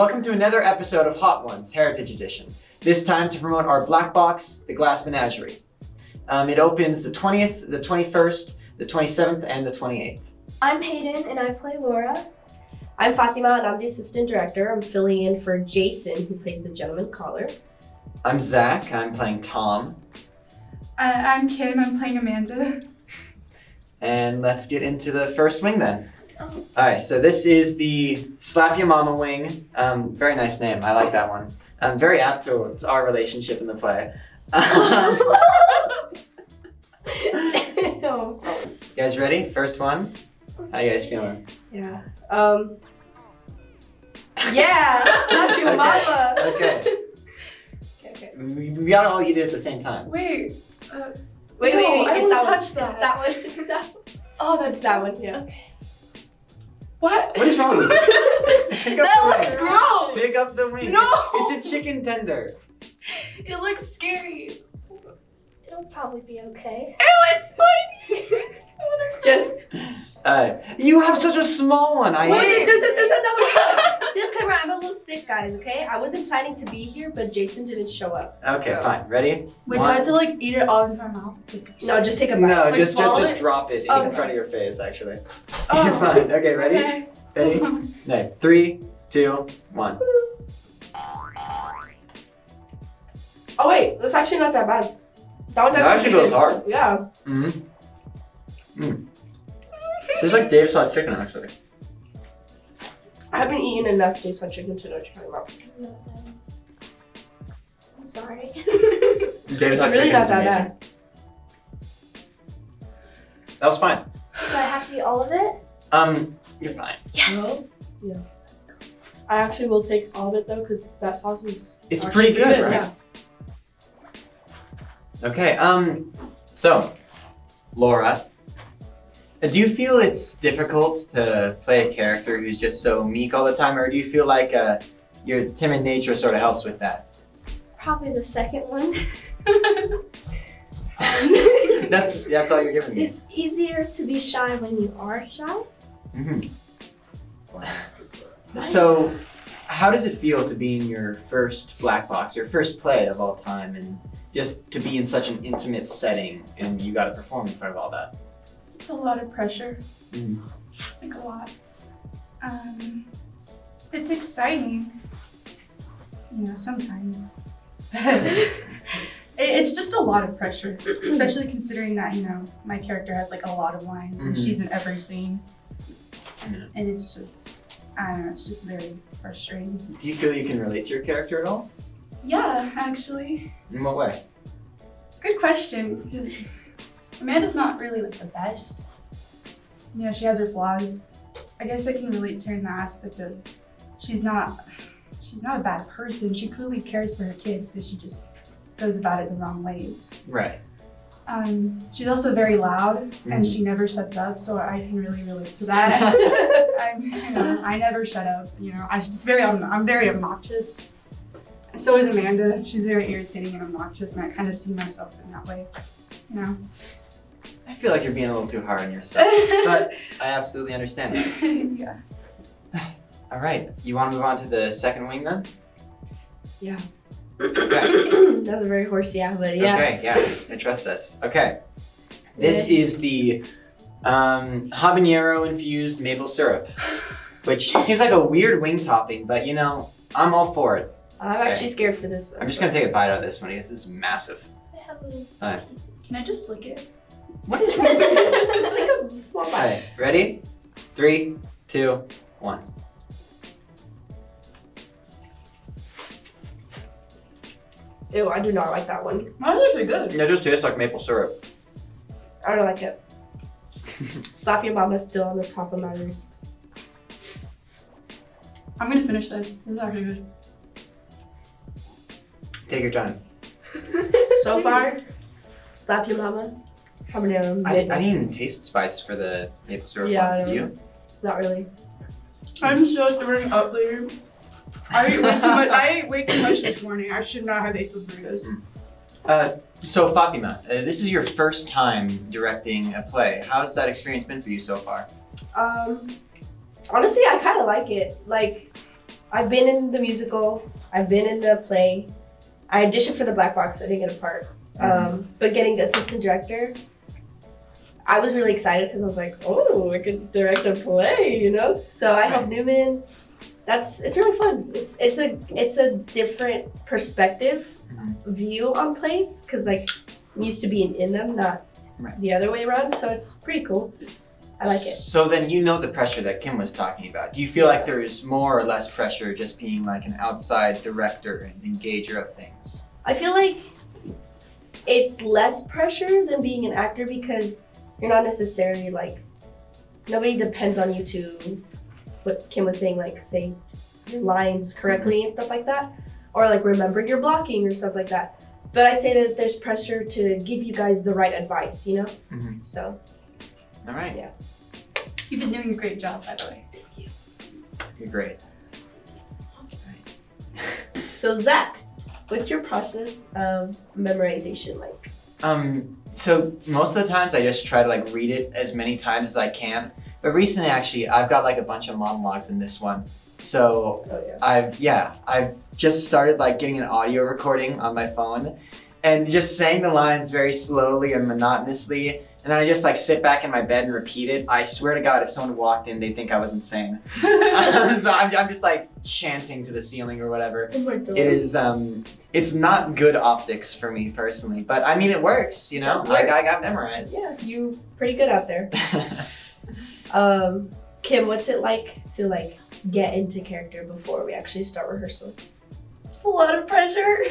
welcome to another episode of Hot Ones Heritage Edition. This time to promote our black box, The Glass Menagerie. Um, it opens the 20th, the 21st, the 27th, and the 28th. I'm Hayden and I play Laura. I'm Fatima and I'm the assistant director. I'm filling in for Jason, who plays the gentleman caller. I'm Zach, I'm playing Tom, Uh, I'm Kim. I'm playing Amanda. and let's get into the first wing then. Oh. Alright, so this is the Slap Your Mama wing. Um, very nice name, I like that one. Um, very apt towards our relationship in the play. You guys ready? First one? How you guys feeling? yeah. Um. Yeah, slap your Okay, mama. okay. okay, okay. We, we gotta all eat it at the same time. Wait. Uh, Wait, wait, No, wait. I it's don't that wanna one. touch It's that. that one. It's that one. oh, It's that's that one. Yeah. What? What is wrong with you? Pick that looks wing. gross. Pick up the wing. No. It's a chicken tender. It looks scary. It'll probably be okay. Ew, it's slimy. Just Uh, you have such a small one. I wait. There's a, there's another one. Disclaimer: I'm a little sick, guys. Okay, I wasn't planning to be here, but Jason didn't show up. Okay, so- fine. Ready? Wait, do One- I have to like eat it all into my mouth? No, just take a bite. No, Like, just just just drop it Oh, in front of your face. Actually, Oh. you're fine. Okay, ready? Okay. Ready? No. Three, two, one. Oh wait, that's actually not that bad. That one That actually goes hard. Yeah. Mm. Mm. Tastes like Dave's hot chicken, actually. I haven't eaten enough Dave's hot chicken to know what you're talking about. No. I'm sorry. Dave's It's hot really chicken not is that amazing. bad. That was fine. Do I have to eat all of it? Um, you're fine. Yes. Yeah. I actually will take all of it though, because that sauce is. It's pretty good, right? Yeah. Okay, um, so, Laura, do you feel it's difficult to play a character who's just so meek all the time, or do you feel like uh, your timid nature sort of helps with that? Probably the second one. That's that's all you're giving me. It's easier to be shy when you are shy. hmm So, how does it feel to be in your first black box, your first play of all time, and just to be in such an intimate setting, and you got to perform in front of all that? It's a lot of pressure. Mhm. Like a lot. Um, it's exciting. You know, sometimes. it's just a lot of pressure, especially considering that you know my character has like a lot of lines and Mhm. she's in every scene, Yeah. and it's just I don't know. It's just very frustrating. Do you feel you can relate to your character at all? Yeah, actually. In what way? Good question, Amanda's not really like the best. You know, she has her flaws. I guess I can relate to her in the aspect of she's not she's not a bad person. She clearly cares for her kids, but she just goes about it the wrong ways. Right. Um, she's also very loud and she never shuts up, so I can really relate to that. I'm, you know, I never shut up. You know, I just very I'm very obnoxious. So is Amanda. She's very irritating and obnoxious, and I kind of see myself in that way. You know. I feel like you're being a little too hard on yourself, but I absolutely understand that. yeah. All right, you want to move on to the second wing then? Yeah. Okay. was a very horsey yeah, but yeah. Okay, yeah, they trust us. Okay. This is the um, habanero infused maple syrup, which seems like a weird wing topping, but you know, I'm all for it. I'm Okay. actually scared for this. I'm just gonna take a bite out of this one because this is massive. I have little Alright. pieces. Can I just lick it? What is wrong with you? Just like a small All bite. ready? Three, two, one. Ew, I do not like that one. That was actually good. It just tastes like maple syrup. I don't like it. Slap your mama still on the top of my list. I'm gonna finish this. This is actually good. Take your time. So far, slap your mama. Habanero. I, I didn't even taste spice for the maple syrup Yeah, one. I you? Not really. I'm so throwing up later. I ate way too much. I ate way too much this morning. I should not have ate those burritos. Uh, so Fatima, uh, this is your first time directing a play. How's that experience been for you so far? Um, honestly, I kind of like it. Like, I've been in the musical. I've been in the play. I auditioned for the Black Box. I didn't get a part. Um, but getting assistant director, I was really excited because I was like, oh, I could direct a play, you know. So I helped Newman. That's it's really fun. It's it's a it's a different perspective Mhm. view on plays because like I'm used to being in them, not Right. the other way around. So it's pretty cool. I like it. So then you know the pressure that Kim was talking about. Do you feel like there is more or less pressure just being like an outside director and engager of things? I feel like it's less pressure than being an actor because you're not necessarily like nobody depends on you to what Kim was saying, like say your lines correctly and stuff like that. Or like remember your blocking or stuff like that. But I say that there's pressure to give you guys the right advice, you know? Mhm. So All right, Yeah. You've been doing a great job, by the way. Thank you. you're great. so Zach, what's your process of memorization like? Um, so most of the times I just try to like read it as many times as I can. But recently, actually, I've got like a bunch of monologues in this one. So Oh yeah. I've yeah, I've just started like getting an audio recording on my phone and just saying the lines very slowly and monotonously. And then I just like sit back in my bed and repeat it. I swear to God, if someone walked in, they'd think I was insane. Um, so I'm, I'm just like chanting to the ceiling or whatever. Oh my god. It is um it's not good optics for me personally, but I mean it works, you know? I got memorized. Yeah, you pretty good out there. Um, Kim, what's it like to like get into character before we actually start rehearsal? It's a lot of pressure.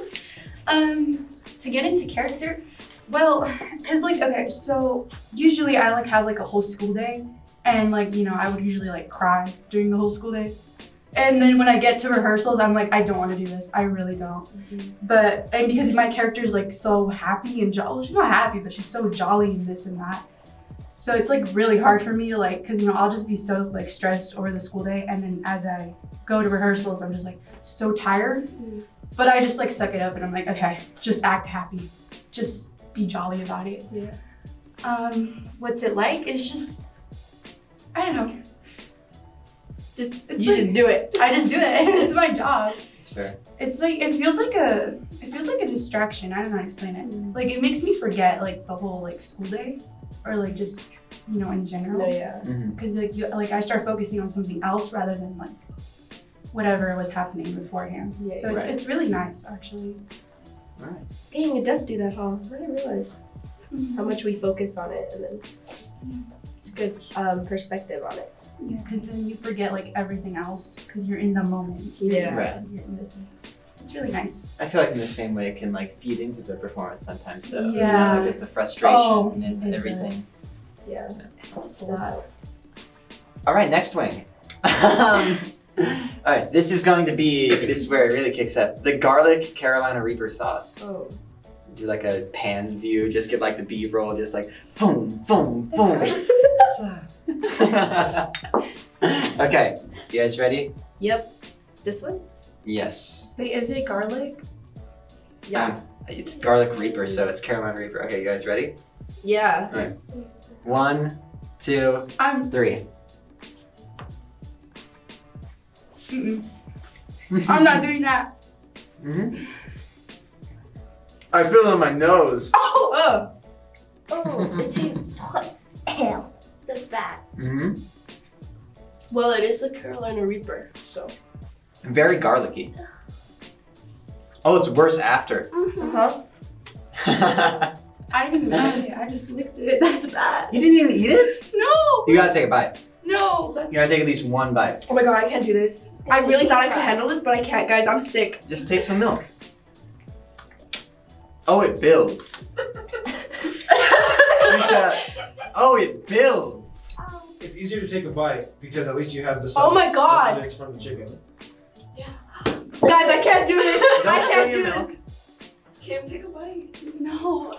um, to get into character, well, cause like okay, so usually I like have like a whole school day, and like you know I would usually like cry during the whole school day, and then when I get to rehearsals, I'm like I don't want to do this. I really don't. But and because my character is like so happy and jolly, she's not happy, but she's so jolly and this and that. So it's like really hard for me to like, cause you know I'll just be so like stressed over the school day, and then as I go to rehearsals, I'm just like so tired. Mm. But I just like suck it up and I'm like, okay, just act happy. Just be jolly about it. Yeah. Um, what's it like? It's just I don't know. Just it's You like, just do it. I just do it. it's my job. It's fair. It's like it feels like a it feels like a distraction. I don't know how to explain it. Like it makes me forget like the whole like school day or like just you know in general No, yeah. Mhm. because like you like I start focusing on something else rather than like whatever was happening beforehand. Yeah, so it's, right. it's really nice actually. Alright. Dang, it does do that, huh? I didn't realize how much we focus on it, and then it's a good um, perspective on it. Yeah, because then you forget like everything else because you're in the moment. You're, Yeah. Right. You're in this. So it's really nice. I feel like in the same way it can like feed into the performance sometimes though. You Yeah. know, just the frustration Oh, and it everything. Yeah. Helps a Does lot. help. All right, next wing. um, all right, this is going to be this is where it really kicks up. The garlic Carolina Reaper sauce. Oh. Do like a pan view, just get like the B roll, just like boom, boom, boom. okay, you guys ready? Yep. This one? Yes. Wait, is it garlic? Yeah. Um, it's garlic Reaper, so it's Carolina Reaper. Okay, you guys ready? yeah. All right. One, two, I'm. three. Mm-mm. I'm not doing that. Mm-hmm. I feel it on my nose. Oh. Oh. Oh, it tastes. Like hell, that's bad. Mm-hmm. Well, it is the Carolina Reaper, so. Very garlicky. Oh, it's worse after. Mm-hmm. Uh huh. I didn't even eat it. I just licked it. That's bad. you didn't even eat it? No. You gotta take a bite. No. You gotta take at least one bite. Oh my god, I can't do this. I really thought I could handle this, but I can't, guys. I'm sick. Just take some milk. Oh, it builds. Risha, oh, it builds. It's easier to take a bite because at least you have the Oh my God. sustenance from the chicken. Yeah. Guys, I can't do this. Don't I spill can't your do milk. this. Kim, take a bite. No.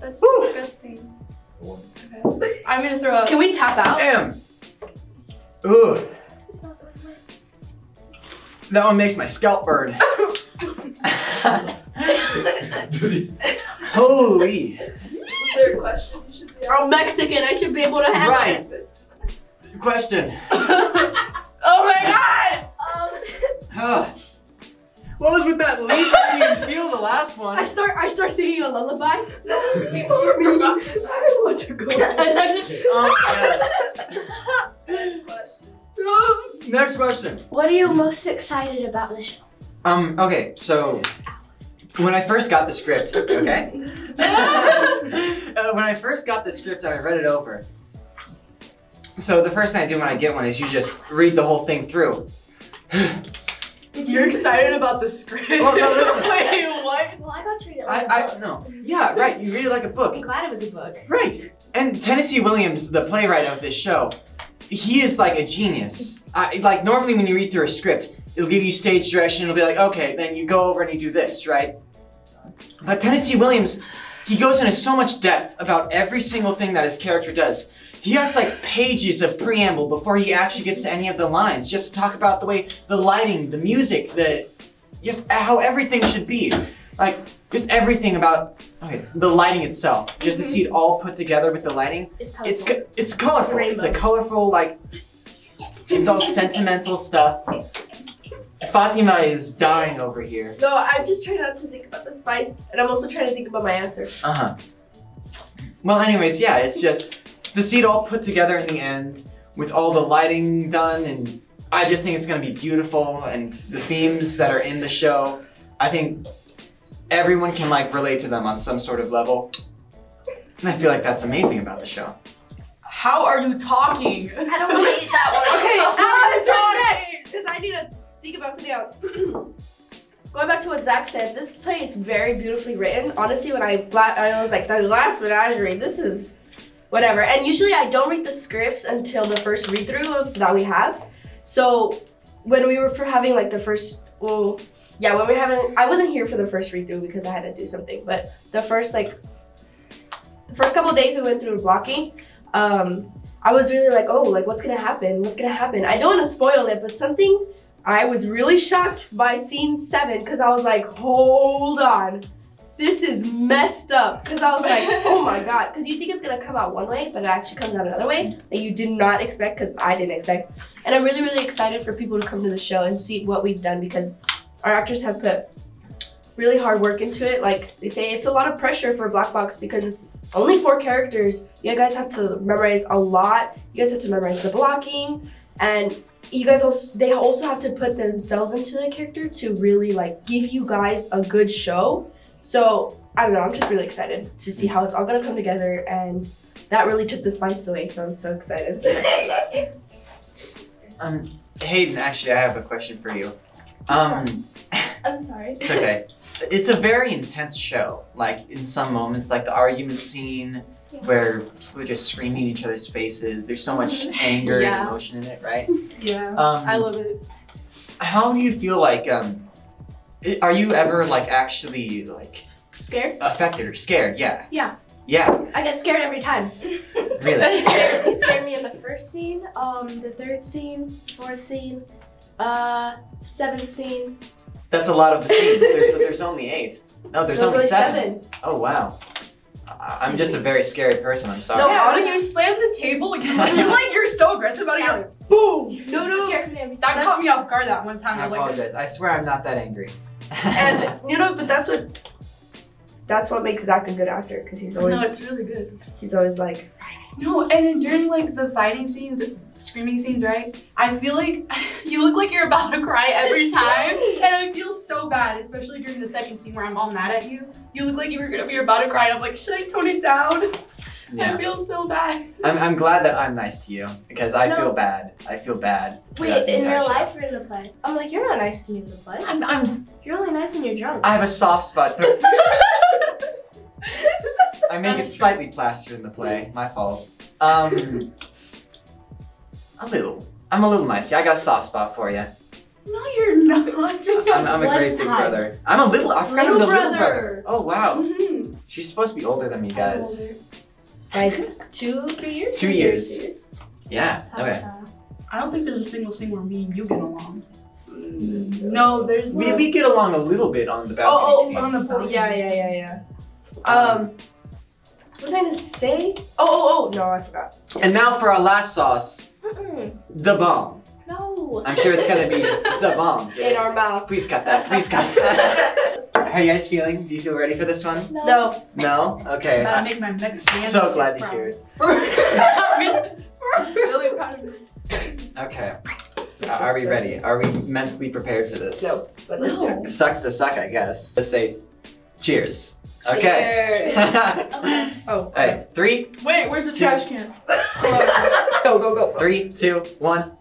That's Whew. disgusting. Okay. I'm gonna throw up. Can we tap out? Damn. Ooh, It's not going away. that one makes my scalp burn. Holy. Third question. I'm Mexican. I should be able to handle Right. it. Question. oh my god! Um, Ugh. What was with that leap? I didn't even feel the last one. I start I start singing a lullaby. I want to go. It's actually- Um, yeah. Next question. Next question. What are you most excited about the show? Um, okay, so when I first got the script, okay? uh, when I first got the script and I read it over, so the first thing I do when I get one is you just read the whole thing through. You're excited about the script. Well, no, listen. Wait, what? Well, I got to read it I, like I, a book. no. Yeah, right, you read it like a book. I'm glad it was a book. Right. And Tennessee Williams, the playwright of this show, he is like a genius. I, like normally when you read through a script, it'll give you stage direction. It'll be like, okay, then you go over and you do this, right? But Tennessee Williams, he goes into so much depth about every single thing that his character does. He has like pages of preamble before he actually gets to any of the lines, just to talk about the way the lighting, the music, the just how everything should be. Like just everything about okay, the lighting itself. Just to see it all put together with the lighting. It's It's colorful. co- it's colorful. It's a rainbow. colorful like. It's all sentimental stuff. Fatima is dying over here. No, I'm just trying not to think about the spice, and I'm also trying to think about my answer. Uh huh. Well, anyways, yeah, it's just to see it all put together in the end with all the lighting done, and I just think it's gonna be beautiful. And the themes that are in the show, I think everyone can like relate to them on some sort of level. And I feel like that's amazing about the show. How are you talking? I don't want to eat that one. Okay, How are you I'm talking? because I need to think about something else. Going back to what Zach said, this play is very beautifully written. Honestly, when I la- I was like the Glass Menagerie, this is whatever. And usually I don't read the scripts until the first read through of that we have. So when we were for having like the first, well, yeah, when we were having, I wasn't here for the first read through because I had to do something. But the first like, the first couple days we went through blocking. Um, I was really like, oh, like what's gonna happen? What's gonna happen? I don't want to spoil it, but something I was really shocked by scene seven because I was like, hold on, this is messed up. Because I was like, oh my god, because you think it's gonna come out one way, but it actually comes out another way that you did not expect because I didn't expect. And I'm really, really excited for people to come to the show and see what we've done because our actors have put really hard work into it. Like they say, it's a lot of pressure for Black Box because it's only four characters. You guys have to memorize a lot. You guys have to memorize the blocking, and you guys also they also have to put themselves into the character to really like give you guys a good show. So I don't know. I'm just really excited to see how it's all gonna come together, and that really took the spice away. So I'm so excited. Um, Hayden, actually, I have a question for you. Um, I'm sorry. it's okay. It's a very intense show. Like in some moments, like the argument scene where people are just screaming in each other's faces. There's so much anger Yeah. and emotion in it, right? Yeah, Um, I love it. How do you feel like um? I- Are you ever like actually like Scared? affected or scared? Yeah. Yeah. Yeah. I get scared every time. Really. You scared, you scared me in the first scene, um, the third scene, fourth scene, uh, seventh scene. That's a lot of the scenes. There's there's only eight. No, there's There was only seven. seven. Oh wow. I- I'm just a very scary person. I'm sorry. No, yeah, when honest- you slam the table, like, you're like, you're so aggressive about it. You're like, boom. No, no. me every That time. caught me off guard that one time. I I was like, apologize. I swear I'm not that angry. And you know, but that's what that's what makes Zach a good actor because he's always no, it's really good. he's always like No, and then during like the fighting scenes, screaming scenes, right? I feel like you look like you're about to cry every time, and I feel so bad, especially during the second scene where I'm all mad at you. You look like you were gonna be about to cry, and I'm like, should I tone it down? I feel so bad. I'm, I'm glad that I'm nice to you because I No. feel bad. I feel bad. Wait, in real show. life or in the play? I'm like, you're not nice to me in the play. I'm, I'm You're only nice when you're drunk. I have a soft spot. To, I make it That's true. slightly plaster in the play. My fault. Um, a little. I'm a little nice. Yeah, I got a soft spot for you. No, you're not. Just I'm, I'm a great big brother. I'm a little. I forgot Little I'm the little brother. brother. Oh wow. Mhm. She's supposed to be older than me, guys. Like two, three years. Two years. Yeah. Okay. I don't think there's a single scene where me and you get along. No, there's We, not. we get along a little bit on the balcony Oh, scene. oh, on the oh, balcony. yeah, yeah, yeah, yeah. Um, what was I gonna say? Oh, oh, oh, no, I forgot. And now for our last sauce, the bomb. No. I'm sure it's gonna be the a bomb. In our mouth. Please cut that. Please cut that. How are you guys feeling? Do you feel ready for this one? No. No? Okay. I'm about I- to make my Mexican so glad to hear it. I'm really proud of you. Okay. Uh, are we ready? Are we mentally prepared for this? No. But let's do it. Sucks to suck, I guess. Let's say cheers. Okay. Cheers. Oh. Hey, three, Wait, where's the Two. trash can? Go, go, go. three, two, one.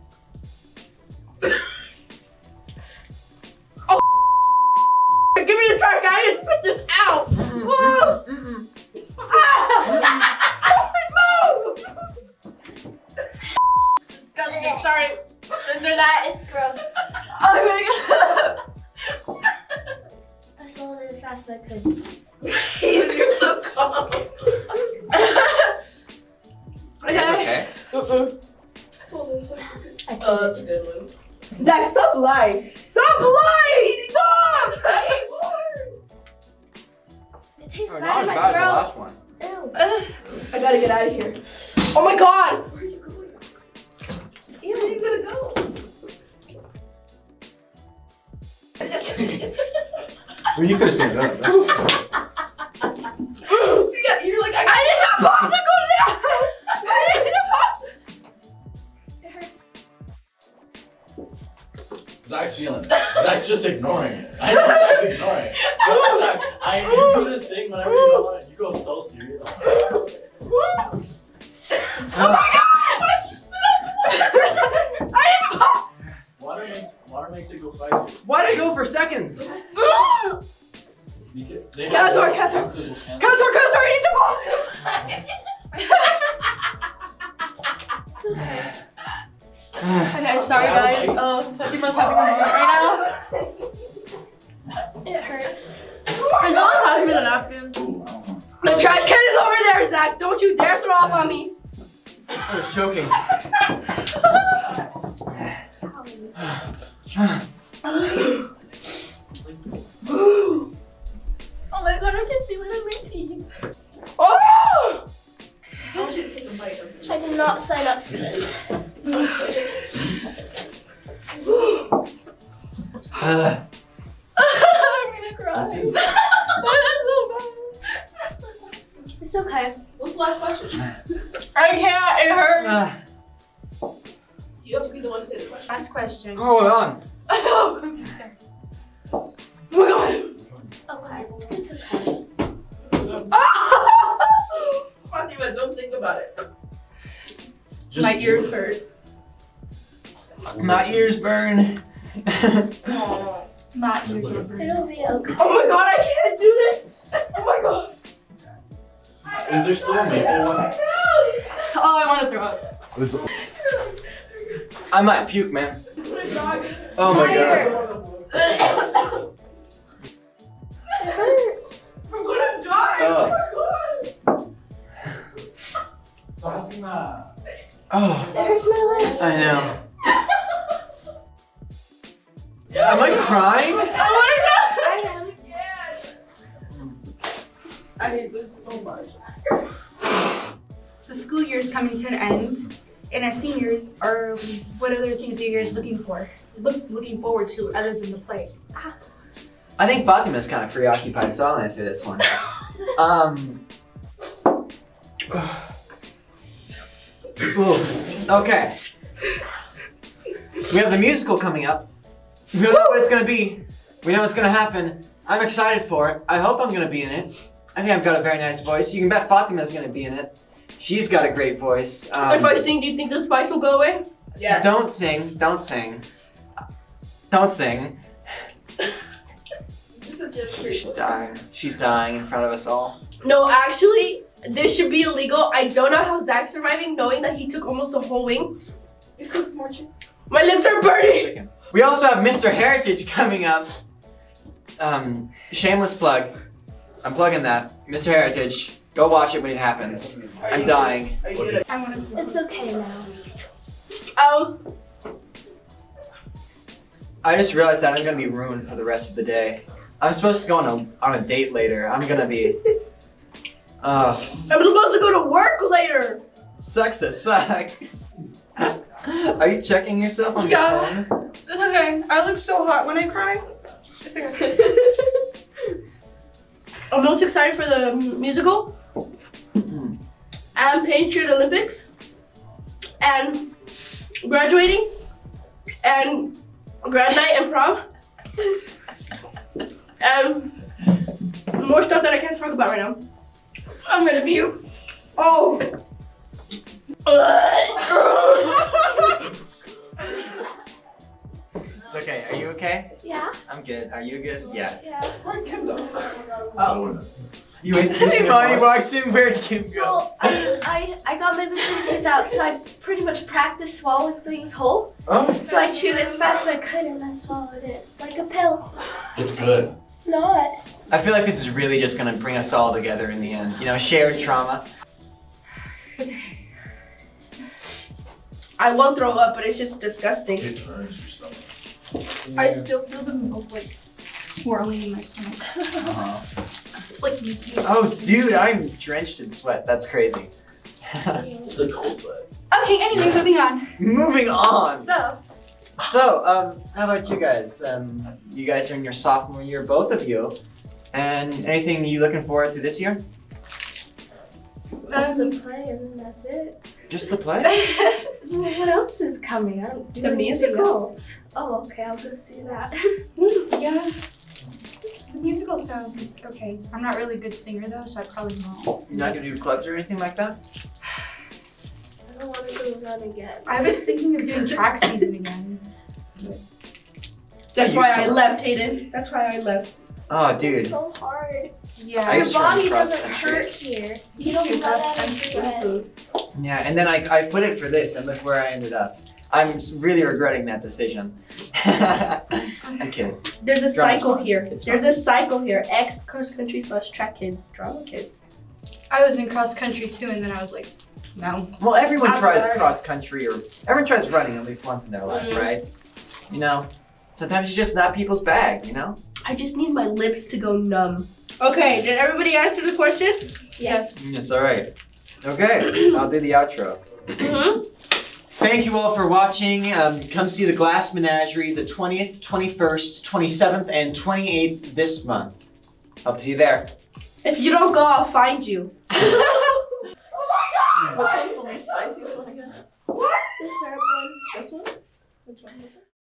Well, you could have stayed up. That's- you got, you're like, I, need the popsicle now. I need the It hurts. Zach's feeling it. Zach's just ignoring was choking. Last question. Oh, hold on. Oh, Oh my god. Okay. It's okay. Fatima, don't think about it. Just My ears hurt. My ears burn. Oh. My ears are burning. It'll be okay. Oh my god, I can't do this. Oh my god. Is there still a maple one? Oh, I want to throw up. This- I might puke, man. Oh my god. It hurts. I'm gonna die. Oh. Oh Fatima. Oh, It hurts my lips. I know. Oh. Am I crying? Oh my god. I am. I hate this so much. The school year is coming to an end, and as seniors, are what other things are you guys looking for? Look, looking forward to other than the play? I think Fatima's kind of preoccupied, so I'll answer this one. Um. Okay. We have the musical coming up. We don't know what it's gonna be. We know what's gonna happen. I'm excited for it. I hope I'm gonna be in it. I think I've got a very nice voice. You can bet Fatima's gonna be in it. She's got a great voice. Um, if I sing, do you think the spice will go away? Yes. Don't sing. Don't sing. Don't sing. Just a gesture. She's dying. She's dying in front of us all. No, actually, this should be illegal. I don't know how Zach's surviving, knowing that he took almost the whole wing. It's just more chicken. My lips are burning. We also have Mr. Heritage coming up. Um, shameless plug. I'm plugging that. Mr. Heritage. Go watch it when it happens. I'm dying. Are you gonna? I want to. It's okay now. Um. I just realized that I'm gonna be ruined for the rest of the day. I'm supposed to go on a on a date later. I'm gonna be. Uh, I'm supposed to go to work later. sucks to suck. Are you checking yourself on Yeah. your phone? It's okay. I look so hot when I cry. It's okay. I'm most excited for the musical Mm-hmm. and Patriot Olympics and graduating and grad night and prom and more stuff that I can't talk about right now. I'm gonna be you. oh. It's okay. Are you okay? Yeah. I'm good. Are you good? Yeah. Yeah. Where'd Kim go? Oh. You went Hey, Molly walks in. Where'd Kim go? Well, I, I, I got my wisdom teeth out, so I pretty much practiced swallowing things whole. Oh. So I chewed as fast as I could and then swallowed it like a pill. It's good. It's not. I feel like this is really just gonna bring us all together in the end. You know, shared trauma. I won't throw up, but it's just disgusting. It burns your stomach. I still feel the milk like swirling in my stomach. Uh-huh. It's like mucus. Oh, dude, I'm drenched in sweat. That's crazy. It's a cold sweat. Okay, anyway, moving on. Moving on. So, So, um, how about you guys? Um, you guys are in your sophomore year, both of you. And anything you looking forward to this year? Um, the play and then that's it. Just the play? Well, what else is coming? I don't do The musicals. musical. Oh, okay, I'll go see that. yeah. The musical sounds okay. I'm not really a good singer though, so I probably won't. You're not gonna do clubs or anything like that? I don't want to do run again. I was thinking of doing track season again. That's why I left, Hayden. That's why I left. Oh, It's dude. so hard. Yeah. Your used to run body doesn't hurt here. You don't Your run cross out of Yeah, and then I, I put it for this, and look where I ended up. I'm really regretting that decision. I'm kidding. There's a Drama's cycle fun. here. It's There's fun. a cycle here. X cross country slash track kids, drama kids. I was in cross country too, and then I was like, no. Well, everyone That's tries cross country, or everyone tries running at least once in their life, Mhm. right? You know, sometimes it's just not people's bag, you know? I just need my lips to go numb. Okay, did everybody answer the question? Yes. Yes, alright. Okay, I'll do the outro. Mm-hmm. Thank you all for watching. Um, come see the Glass Menagerie the 20th, 21st, 27th, and 28th this month. Hope to see you there. If you don't go, I'll find you. Oh my god! Which one's the least spiciest one again? What? The syrup one. This one? Which one is it?